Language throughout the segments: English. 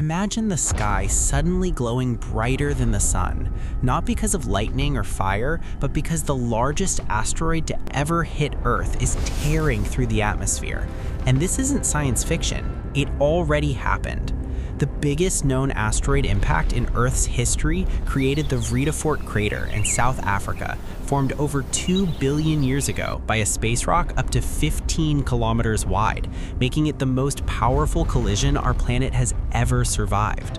Imagine the sky suddenly glowing brighter than the sun, not because of lightning or fire, but because the largest asteroid to ever hit Earth is tearing through the atmosphere. And this isn't science fiction, it already happened. The biggest known asteroid impact in Earth's history created the Vredefort crater in South Africa, formed over 2 billion years ago by a space rock up to 15 kilometers wide, making it the most powerful collision our planet has ever survived.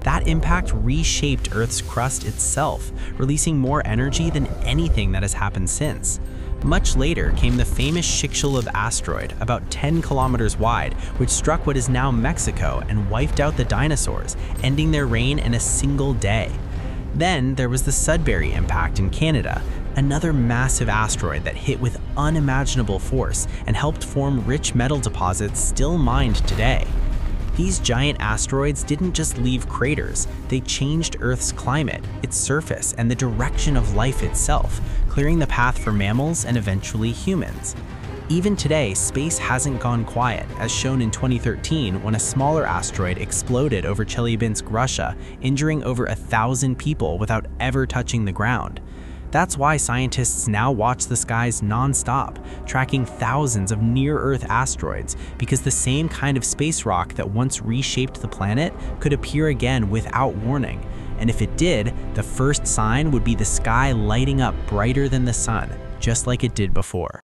That impact reshaped Earth's crust itself, releasing more energy than anything that has happened since. Much later came the famous Chicxulub asteroid, about 10 kilometers wide, which struck what is now Mexico and wiped out the dinosaurs, ending their reign in a single day. Then there was the Sudbury impact in Canada, another massive asteroid that hit with unimaginable force and helped form rich metal deposits still mined today. These giant asteroids didn't just leave craters, they changed Earth's climate, its surface, and the direction of life itself, clearing the path for mammals and eventually humans. Even today, space hasn't gone quiet, as shown in 2013 when a smaller asteroid exploded over Chelyabinsk, Russia, injuring over a thousand people without ever touching the ground. That's why scientists now watch the skies non-stop, tracking thousands of near-Earth asteroids, because the same kind of space rock that once reshaped the planet could appear again without warning. And if it did, the first sign would be the sky lighting up brighter than the sun, just like it did before.